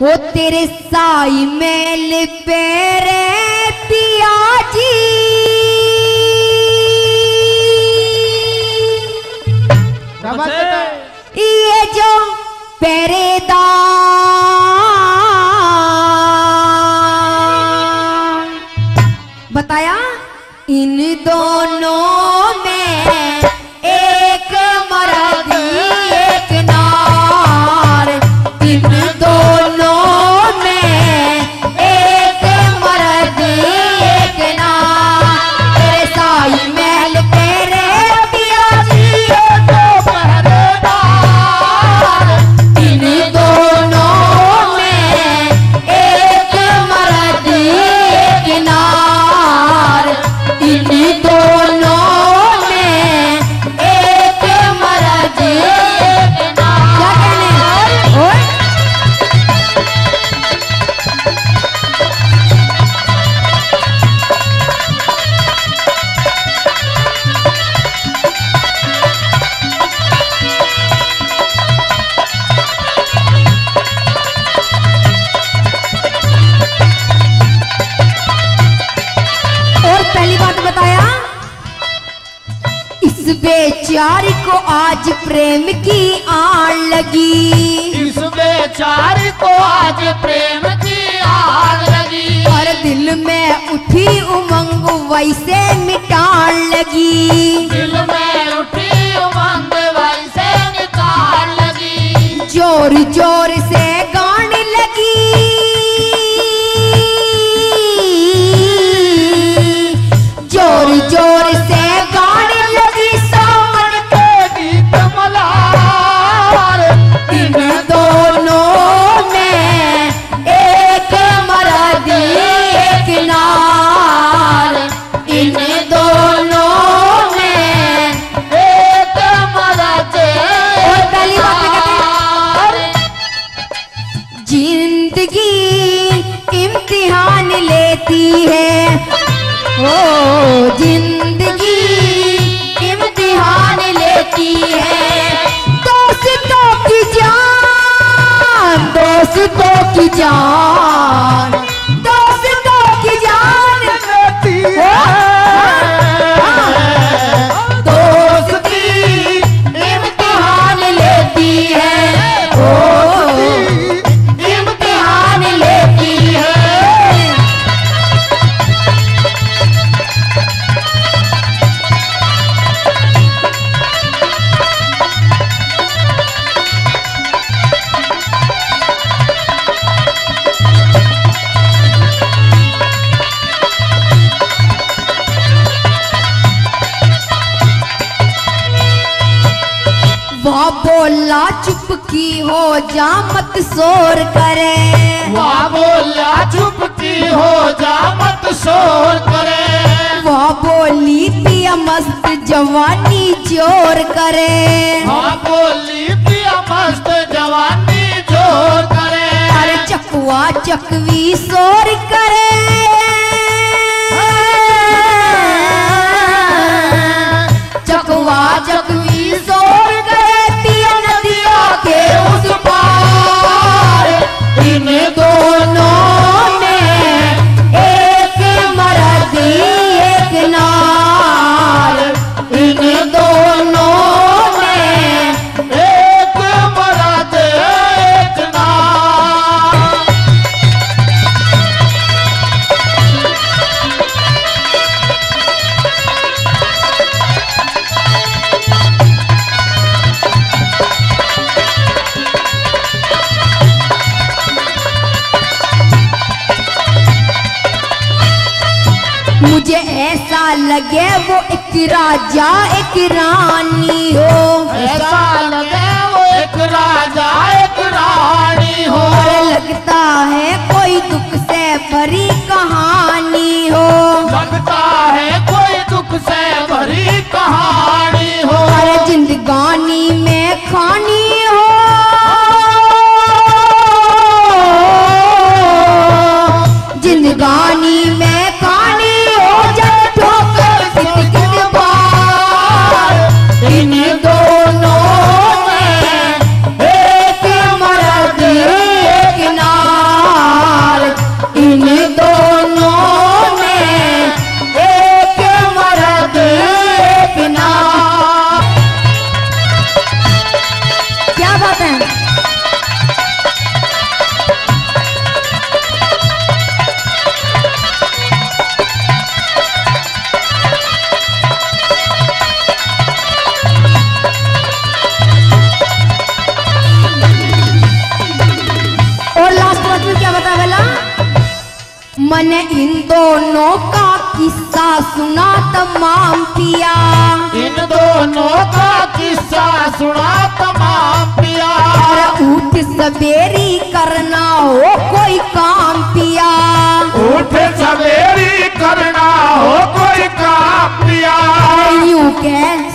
वो तेरे साई मेल पेरे पिया जी ये जो पहरेदार बेचारी को आज प्रेम की आड़ लगी। इस बेचारी को आज प्रेम की आग लगी। और दिल में उठी उमंग वैसे मिटान लगी। दिल में उठी उमंग वैसे मिटान लगी। ज़ोर ज़ोर ज़िंदगी इम्तिहान लेती है। दोस्तों की जान की जान। वह बोला चुप की हो जा मत शोर करे। वाह बोला चुप की हो जा मत शोर करे। वह बोली पिया मस्त जवानी ज़ोर करे। वाह बोली पिया मस्त जवानी ज़ोर करे। अरे चकुआ चकवी शोर करे। मुझे ऐसा लगे वो एक राजा एक रानी हो। ऐसा लगे वो एक राजा एक रानी हो। और लगता है कोई दुख से भरी कहानी हो। लगता है कोई दुख से भरी कहानी हो। और जिंदगानी में मन इन दोनों का किस्सा सुना तमाम पिया। इन दोनों का किस्सा सुना तमाम पिया। उठ सवेरी करना हो कोई काम पिया। उठ सवेरी करना हो कोई काम पिया। यूँ के